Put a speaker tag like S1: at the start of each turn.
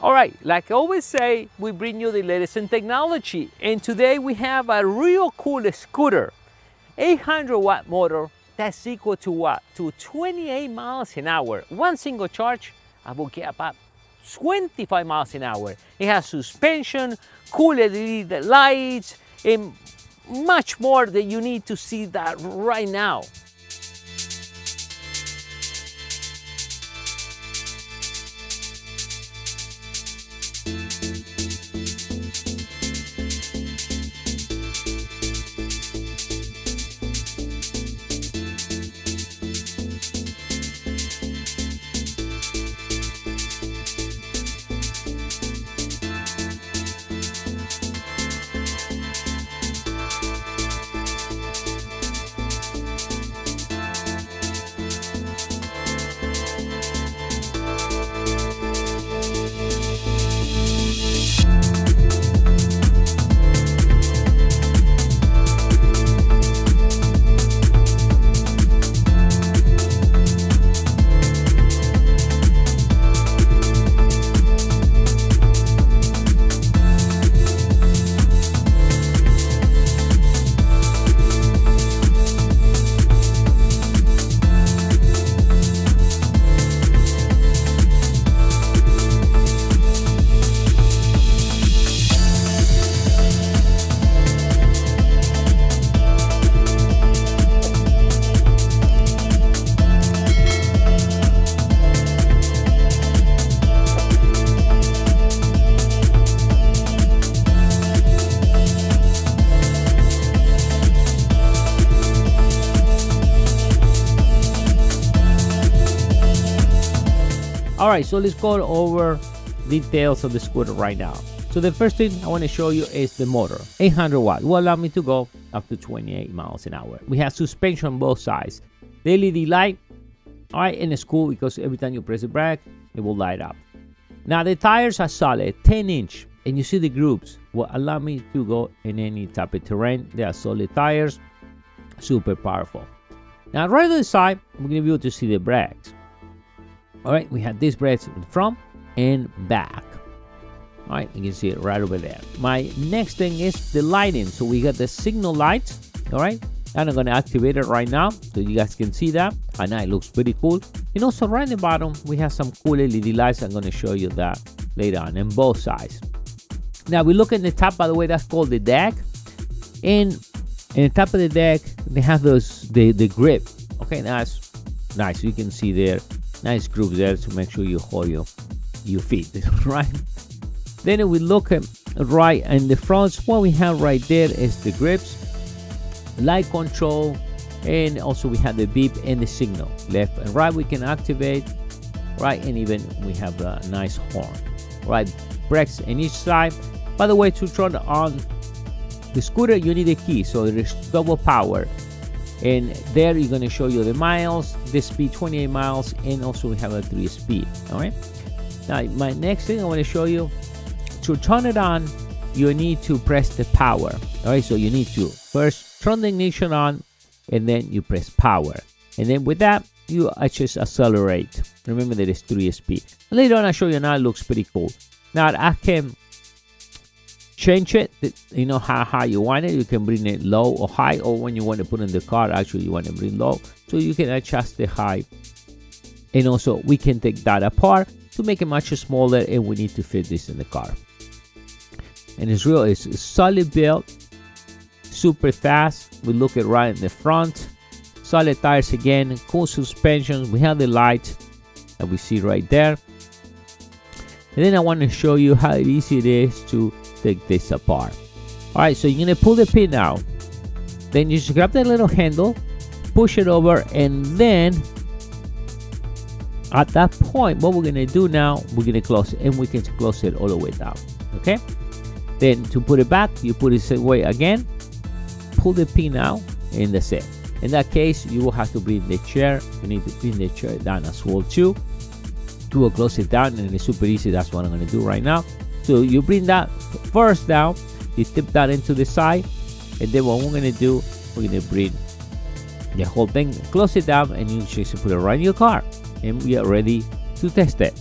S1: All right, like I always say, we bring you the latest in technology. And today we have a real cool scooter. 800 watt motor, that's equal to what? To 28 miles an hour. One single charge, I will get about 25 miles an hour. It has suspension, cool LED lights, and much more that you need to see that right now. All right, so let's go over details of the scooter right now. So the first thing I want to show you is the motor. 800 watt will allow me to go up to 28 miles an hour. We have suspension on both sides. The LED light, all right, and it's cool because every time you press the brake, it will light up. Now the tires are solid, 10 inch, and you see the grooves will allow me to go in any type of terrain. They are solid tires, super powerful. Now right on the side, we're gonna be able to see the brakes. All right, we have these brakes from and back. All right, you can see it right over there. My next thing is the lighting. So we got the signal light. All right, and I'm gonna activate it right now so you guys can see that. And now it looks pretty cool. And also right in the bottom, we have some cool LED lights. I'm gonna show you that later on in both sides. Now we look at the top, by the way, that's called the deck. And in the top of the deck, they have those the the grip. Okay, that's nice. You can see there nice groove there to make sure you hold your your feet right? Then we look at right in the front. What we have right there is the grips light control and also we have the beep and the signal. Left and right we can activate right and even we have a nice horn right? Brakes in each side. By the way to turn on the scooter you need a key so there's double power and there you're going to show you the miles the speed 28 miles and also we have a three speed all right? Now my next thing i want to show you to turn it on you need to press the power all right? So you need to first turn the ignition on and then you press power. And then with that you just accelerate. Remember that it's three speed. Later on i'll show you now it looks pretty cool. Now i can change it. You know how high you want it you can bring it low or high or when you want to put in the car actually you want to bring low. So you can adjust the height. And also we can take that apart to make it much smaller and we need to fit this in the car. And it's real it's solid build super fast. We look at right in the front. Solid tires again cool suspension. We have the light that we see right there. And then I want to show you how easy it is to take this apart. Alright, so you're gonna pull the pin out. Then you just grab that little handle, push it over, and then at that point, what we're gonna do now, we're gonna close it, and we can close it all the way down. Okay? Then to put it back, you put it away again, pull the pin out, and that's it. In that case, you will have to bring the chair. You need to bring the chair down as well too. To close it down, and it's super easy. That's what I'm gonna do right now. So you bring that first down, you tip that into the side, and then what we're gonna do we're gonna bring the whole thing close it down and you just put it in your car and we are ready to test it